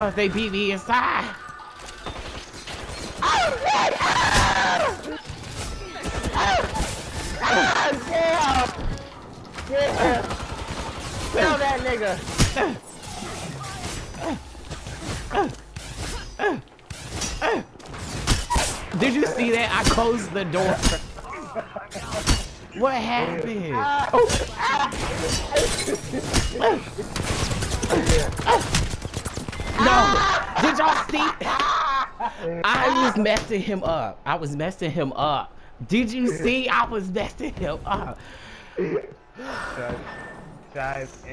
Oh, they beat me inside. Oh, shit! Ah! Ah, damn! Yeah! Kill that nigga! Did you see that? I closed the door. What happened? No. Y'all see? I was messing him up. I was messing him up. Did you see? I was messing him up. Guys,